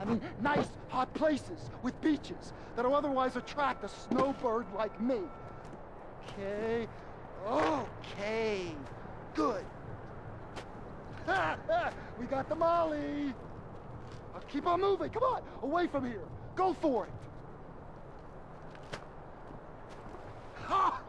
I mean, nice, hot places with beaches that'll otherwise attract a snowbird like me. Okay, okay, good. we got the Molly. Now keep on moving, come on, away from here. Go for it. Ha!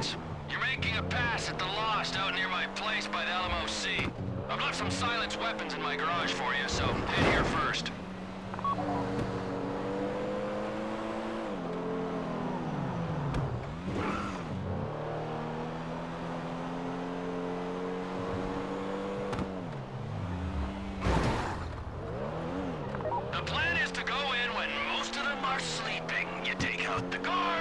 Edge. You're making a pass at the Lost out near my place by the Alamo Sea. I've left some silenced weapons in my garage for you, so head here first. The plan is to go in when most of them are sleeping. You take out the guard.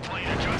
plane adjust.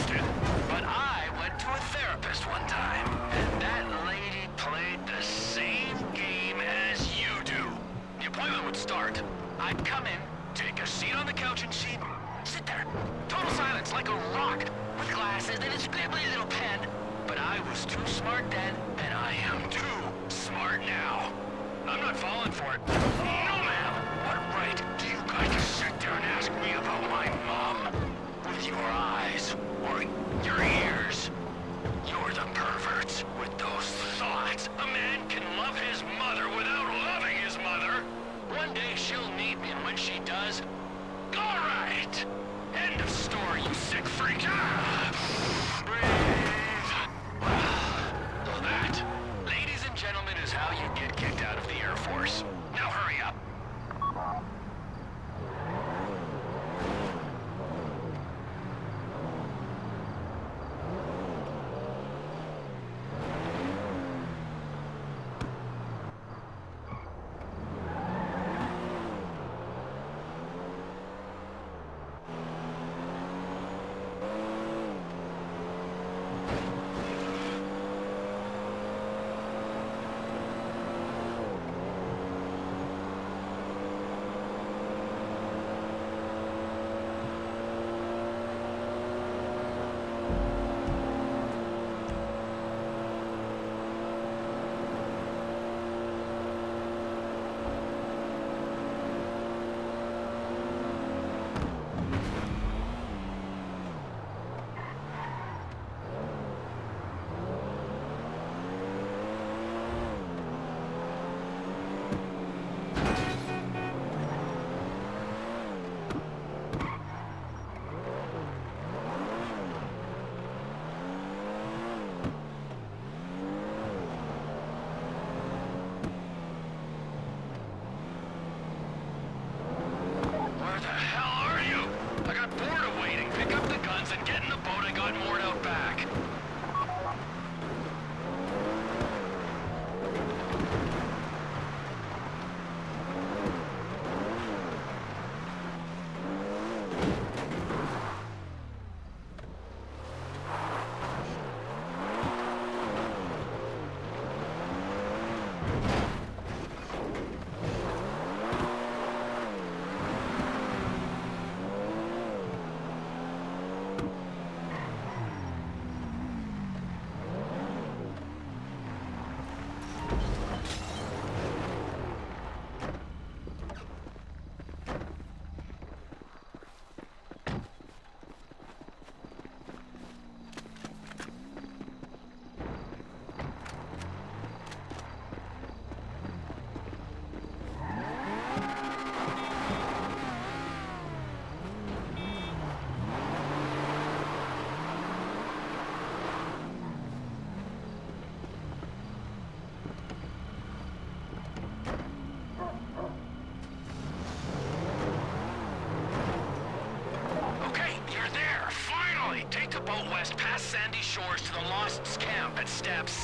steps.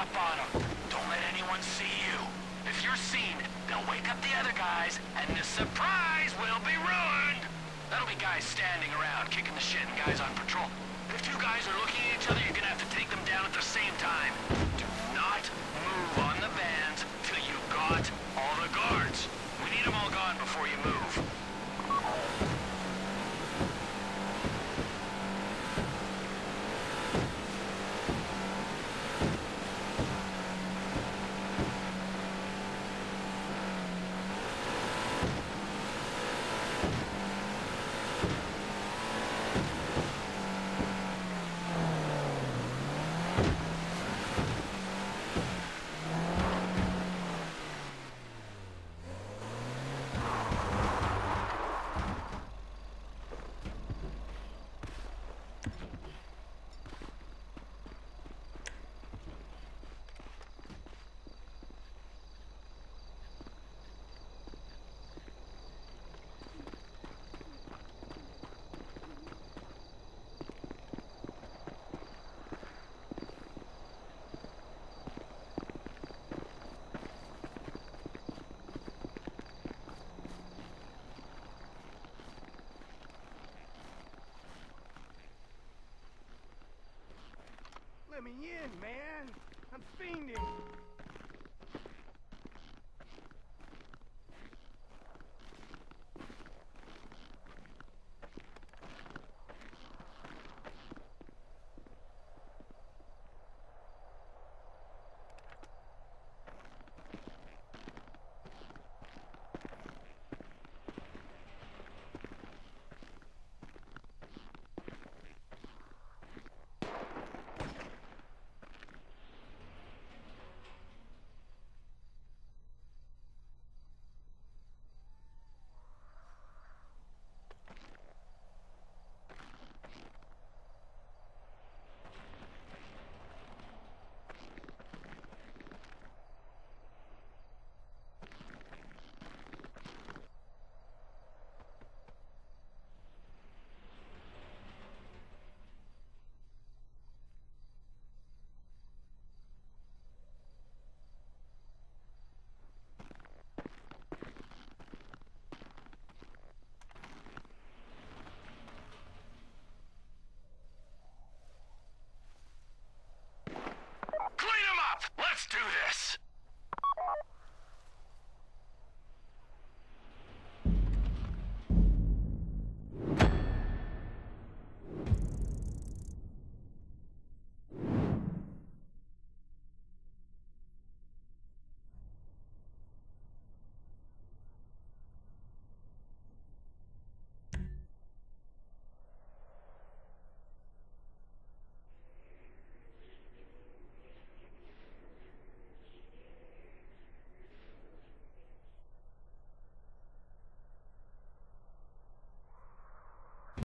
On them. Don't let anyone see you. If you're seen, they'll wake up the other guys, and the surprise will be ruined. That'll be guys standing around, kicking the shit, and guys on patrol. If two guys are looking at each other, you're gonna have to take them down at the same time. Do not move on the vans till you got all the guards. We need them all gone before you move. Let me in, man. I'm fiending.